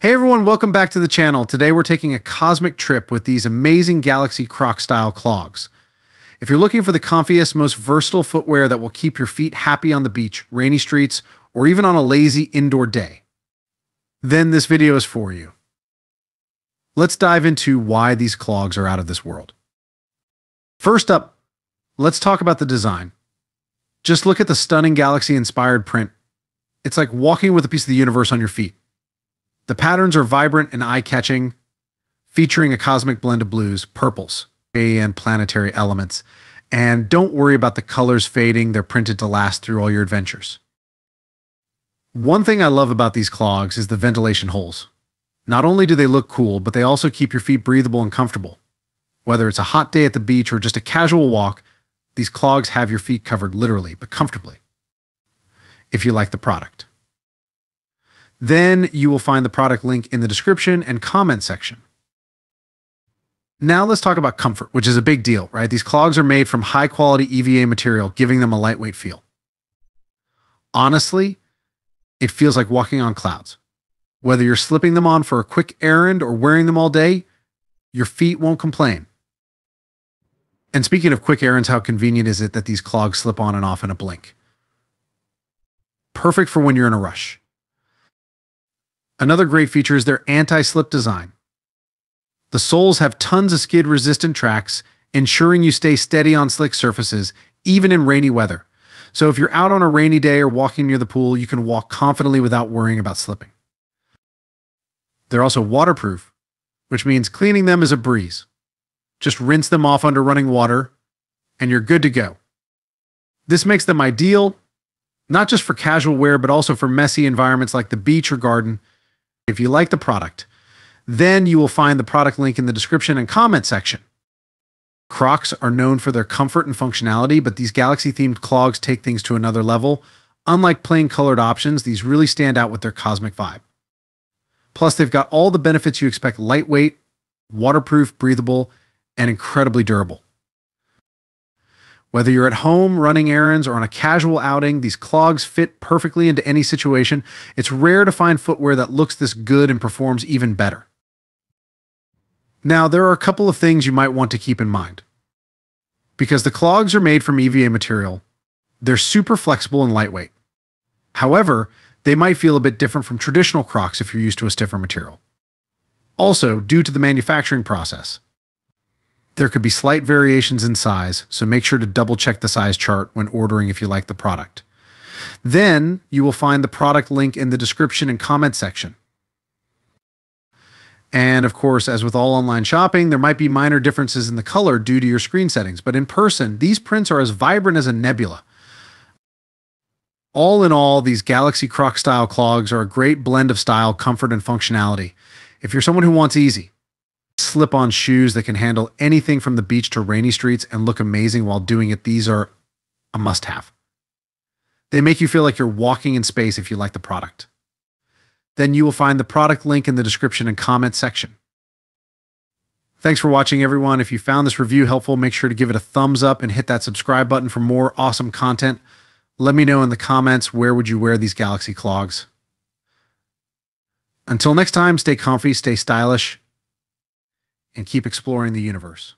Hey everyone, welcome back to the channel. Today we're taking a cosmic trip with these amazing Galaxy Croc style clogs. If you're looking for the comfiest, most versatile footwear that will keep your feet happy on the beach, rainy streets, or even on a lazy indoor day, then this video is for you. Let's dive into why these clogs are out of this world. First up, let's talk about the design. Just look at the stunning Galaxy inspired print. It's like walking with a piece of the universe on your feet. The patterns are vibrant and eye catching, featuring a cosmic blend of blues, purples, and planetary elements. And don't worry about the colors fading, they're printed to last through all your adventures. One thing I love about these clogs is the ventilation holes. Not only do they look cool, but they also keep your feet breathable and comfortable. Whether it's a hot day at the beach or just a casual walk, these clogs have your feet covered literally, but comfortably. If you like the product. Then you will find the product link in the description and comment section. Now let's talk about comfort, which is a big deal, right? These clogs are made from high quality EVA material, giving them a lightweight feel. Honestly, it feels like walking on clouds. Whether you're slipping them on for a quick errand or wearing them all day, your feet won't complain. And speaking of quick errands, how convenient is it that these clogs slip on and off in a blink? Perfect for when you're in a rush. Another great feature is their anti-slip design. The soles have tons of skid-resistant tracks, ensuring you stay steady on slick surfaces, even in rainy weather. So if you're out on a rainy day or walking near the pool, you can walk confidently without worrying about slipping. They're also waterproof, which means cleaning them is a breeze. Just rinse them off under running water, and you're good to go. This makes them ideal, not just for casual wear, but also for messy environments like the beach or garden, if you like the product, then you will find the product link in the description and comment section. Crocs are known for their comfort and functionality, but these galaxy themed clogs take things to another level. Unlike plain colored options, these really stand out with their cosmic vibe. Plus, they've got all the benefits you expect lightweight, waterproof, breathable, and incredibly durable. Whether you're at home running errands or on a casual outing, these clogs fit perfectly into any situation. It's rare to find footwear that looks this good and performs even better. Now, there are a couple of things you might want to keep in mind. Because the clogs are made from EVA material, they're super flexible and lightweight. However, they might feel a bit different from traditional Crocs if you're used to a stiffer material. Also, due to the manufacturing process, there could be slight variations in size, so make sure to double check the size chart when ordering if you like the product. Then you will find the product link in the description and comment section. And of course, as with all online shopping, there might be minor differences in the color due to your screen settings, but in person, these prints are as vibrant as a nebula. All in all, these Galaxy Croc style clogs are a great blend of style, comfort, and functionality. If you're someone who wants easy, slip on shoes that can handle anything from the beach to rainy streets and look amazing while doing it, these are a must have. They make you feel like you're walking in space if you like the product. Then you will find the product link in the description and comment section. Thanks for watching, everyone. If you found this review helpful, make sure to give it a thumbs up and hit that subscribe button for more awesome content. Let me know in the comments where would you wear these Galaxy clogs. Until next time, stay comfy, stay stylish, and keep exploring the universe.